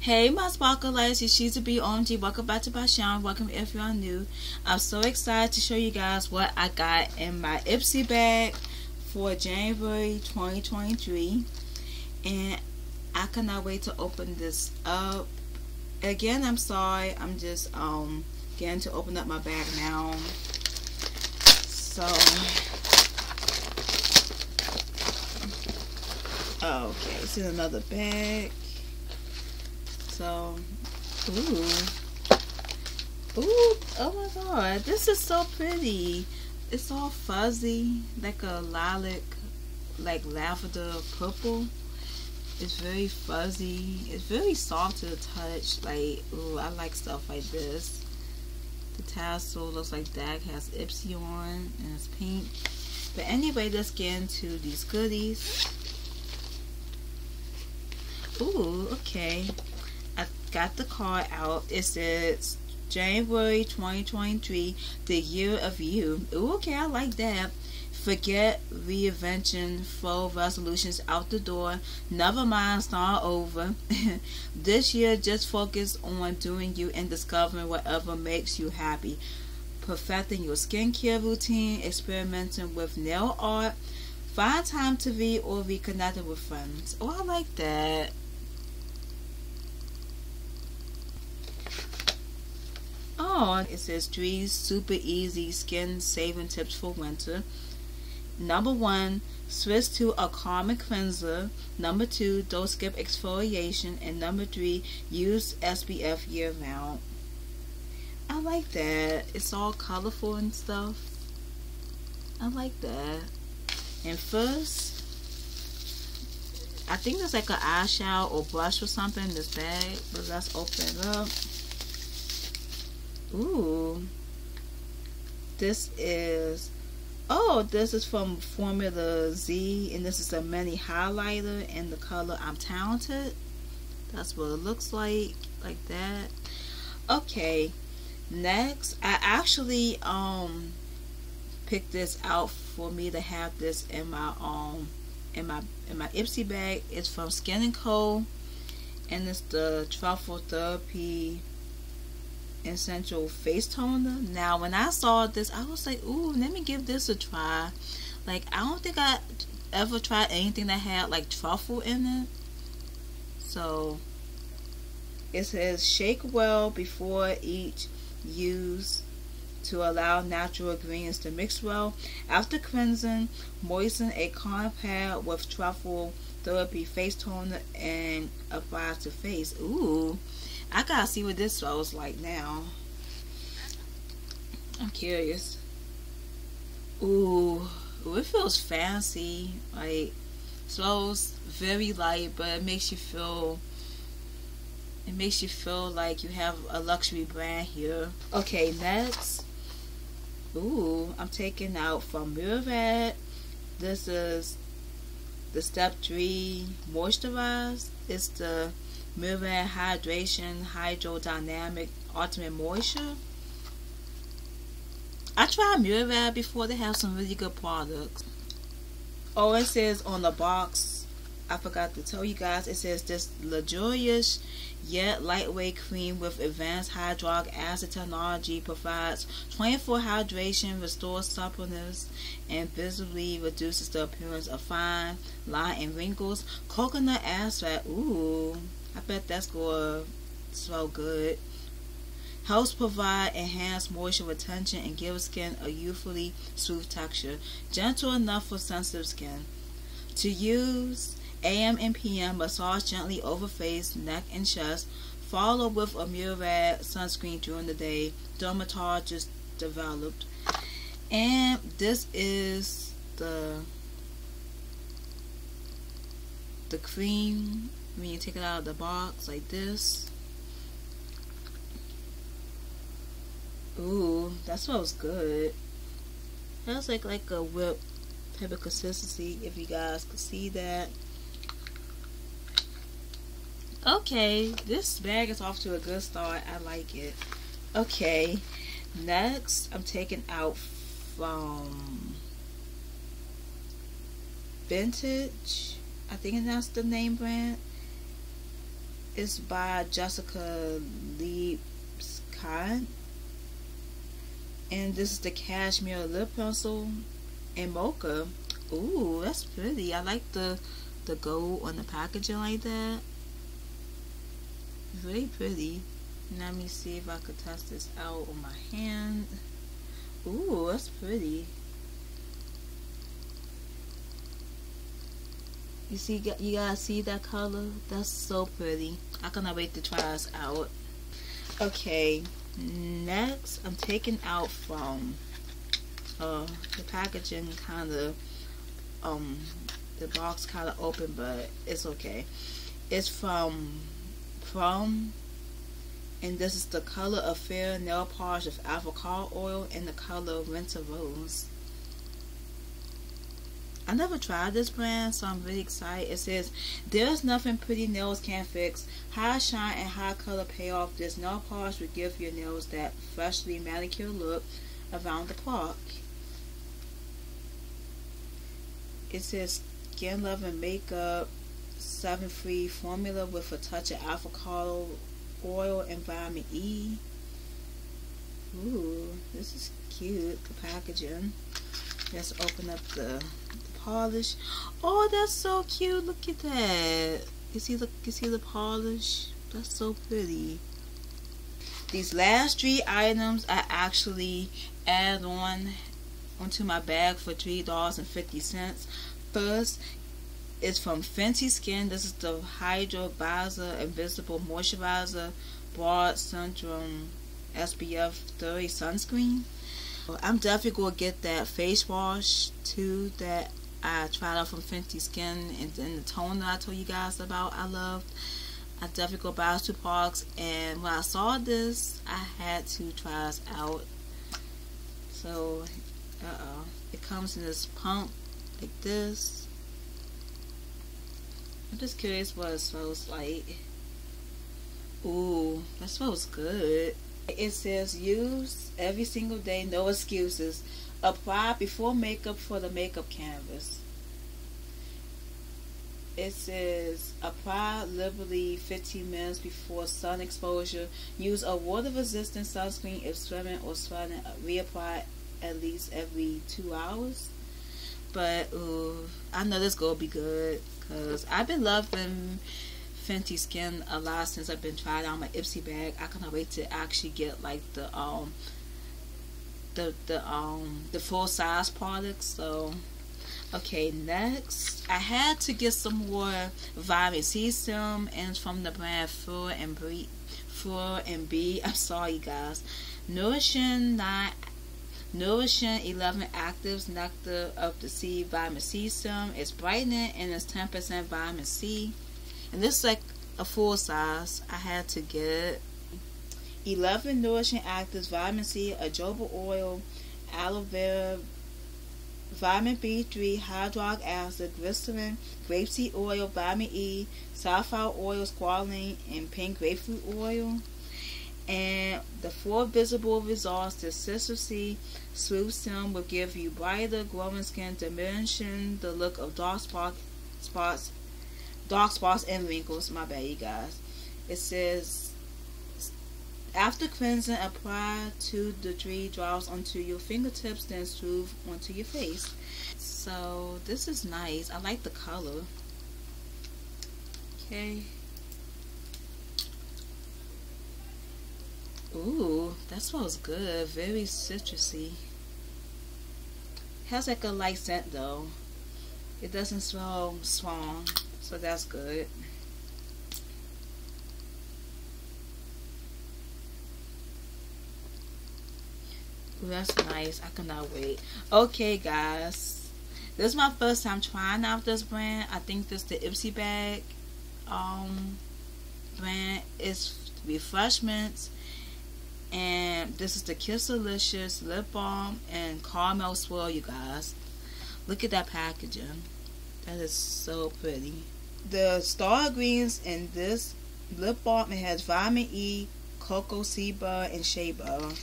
Hey, my sparkle it's She's a B OMG. Welcome back to my channel. Welcome if you're new. I'm so excited to show you guys what I got in my Ipsy bag for January 2023. And I cannot wait to open this up. Again, I'm sorry. I'm just um getting to open up my bag now. So okay, it's in another bag. So, ooh. Ooh, oh my god, this is so pretty. It's all fuzzy, like a lilac, like lavender purple. It's very fuzzy. It's very soft to the touch. Like, ooh, I like stuff like this. The tassel looks like that. Has Ipsy on, and it's pink. But anyway, let's get into these goodies. Ooh, okay got the card out. It says January 2023, the year of you. Ooh, okay, I like that. Forget reinvention, full resolutions out the door. Never mind, start over. this year, just focus on doing you and discovering whatever makes you happy. Perfecting your skincare routine, experimenting with nail art. Find time to read or reconnect with friends. Oh, I like that. On, it says three super easy skin saving tips for winter. Number one, switch to a calming cleanser. Number two, don't skip exfoliation. And number three, use SPF year round. I like that. It's all colorful and stuff. I like that. And first, I think there's like an eyeshadow or blush or something in this bag. But let's open it up. Ooh. This is, oh, this is from Formula Z, and this is a mini highlighter in the color I'm Talented. That's what it looks like, like that. Okay, next, I actually, um, picked this out for me to have this in my, um, in my, in my Ipsy bag. It's from Skin & Co. And it's the Truffle Therapy essential face toner. Now, when I saw this, I was like, ooh, let me give this a try. Like, I don't think I ever tried anything that had like truffle in it. So, it says shake well before each use to allow natural ingredients to mix well. After cleansing, moisten a cotton pad with truffle therapy face toner and apply to face. Ooh. I gotta see what this smells like now. I'm curious. Ooh, ooh it feels fancy. Like, smells very light, but it makes you feel. It makes you feel like you have a luxury brand here. Okay, next. Ooh, I'm taking out from Murad. This is the step three moisturize. It's the Murad Hydration Hydrodynamic Ultimate Moisture. I tried Murad before. They have some really good products. Oh, it says on the box, I forgot to tell you guys, it says this luxurious yet lightweight cream with advanced hyaluronic acid technology provides 24 hydration, restores suppleness, and visibly reduces the appearance of fine line and wrinkles. Coconut extract, ooh, I bet that's going to smell good. Helps provide enhanced moisture retention and gives skin a youthfully smooth texture, gentle enough for sensitive skin. To use, AM and PM massage gently over face, neck, and chest. Follow with a Murad sunscreen during the day. Dermatologist developed. And this is the the cream when you take it out of the box like this. Ooh, that smells good. That's like like a whip type of consistency if you guys could see that. Okay, this bag is off to a good start. I like it. Okay, next I'm taking out from Vintage. I think that's the name brand It's by Jessica Lee Scott. And this is the Cashmere Lip Pencil in Mocha. Ooh, that's pretty. I like the the gold on the packaging like that. Very pretty. Let me see if I could test this out on my hand. Ooh, that's pretty. You see, you guys see that color? That's so pretty. I cannot wait to try this out. Okay, next I'm taking out from uh, the packaging kind of um the box kind of open, but it's okay. It's from from and this is the Color Affair nail polish of avocado oil and the color winter rose. I never tried this brand, so I'm really excited. It says, There's nothing pretty nails can't fix. High shine and high color payoff. This nail polish will give your nails that freshly manicured look around the clock. It says, Skin Loving Makeup 7 Free Formula with a touch of avocado oil and vitamin E. Ooh, this is cute, the packaging. Let's open up the polish. Oh, that's so cute. Look at that. You see the you see the polish? That's so pretty. These last three items I actually add on onto my bag for three dollars and fifty cents. First is from Fenty Skin. This is the Hydra Vizor Invisible Moisturizer Broad Spectrum SPF 30 sunscreen. I'm definitely going to get that face wash too that I tried out from Fenty Skin and then the tone that I told you guys about I loved. I definitely go buy two products and when I saw this I had to try this out. So uh oh. It comes in this pump like this. I'm just curious what it smells like. Ooh, that smells good. It says use every single day, no excuses. Apply before makeup for the makeup canvas. It says apply liberally 15 minutes before sun exposure. Use a water resistant sunscreen if swimming or sweating. Reapply at least every two hours. But ooh, I know this gonna be good because I've been loving Fenty Skin a lot since I've been trying out my Ipsy bag. I cannot wait to actually get like the um the the um the full size products. So okay, next I had to get some more vitamin C serum and from the brand Fleur and Bee. Fleur and Bee. I'm sorry, you guys. Nourishing nine. Nourishing 11 Actives Nectar of the C Vitamin C Serum. It's brightening and it's 10% vitamin C. And this is like a full size. I had to get 11 nourishing actives, vitamin C, jojoba oil, aloe vera, vitamin B3, hydrochloric acid, glycerin, grapeseed oil, vitamin E, sunflower oil, squalane, and pink grapefruit oil. And the four visible results, the Sister C Smooth Serum will give you brighter, glowing skin, diminishing the look of dark spot, spots, dark spots and wrinkles. My bad, you guys. It says after cleansing, apply two to three drops onto your fingertips, then smooth onto your face. So this is nice. I like the color. Okay. Ooh, that smells good. Very citrusy. Has like a light scent though. It doesn't smell strong, so that's good. That's nice. I cannot wait. Okay, guys. This is my first time trying out this brand. I think this the Ipsy bag um brand. It's refreshments. And this is the Kissalicious Lip Balm and Caramel Swirl, you guys. Look at that packaging. That is so pretty. The star greens in this lip balm, it has vitamin E, cocoa seed butter, and shea butter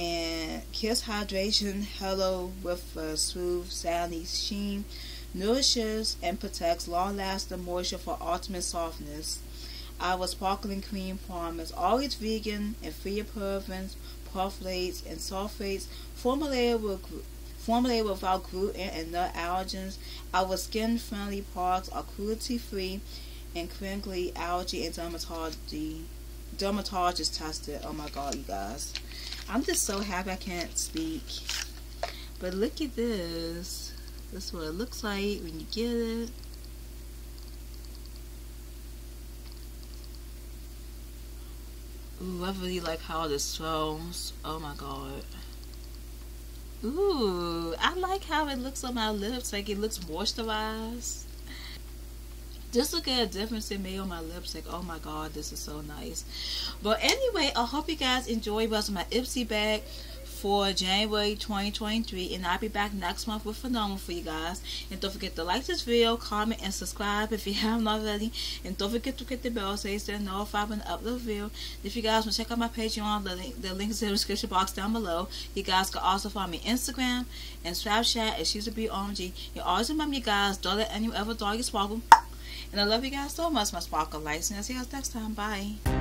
and Kiss Hydration Hello with a smooth sandy sheen nourishes and protects long-lasting moisture for ultimate softness. our sparkling cream promise. Always vegan and free of parabens, parphthalates, and sulfates. Formulated with formulated without gluten and nut allergens. Our skin-friendly products are cruelty-free and clinically allergy and dermatology dermatologist tested. Oh my god, you guys. I'm just so happy I can't speak. But look at this. This is what it looks like when you get it. Ooh, I really like how this smells. Oh my god. Ooh, I like how it looks on my lips. Like it looks moisturized. Just look at a difference it made on my lips. Like, oh my god, this is so nice. But anyway, I hope you guys enjoy what's my Ipsy bag for January 2023 and I'll be back next month with phenomenal for you guys. And don't forget to like this video comment and subscribe if you haven't already. And don't forget to hit the bell so you stay notified when I upload video. If you guys want to check out my Patreon the link, the link is in the description box down below. You guys can also find me Instagram and Snapchat at she's a you always remember you guys don't let anyone ever dog you sparkle and I love you guys so much. My sparkle lights and I'll see you guys next time. Bye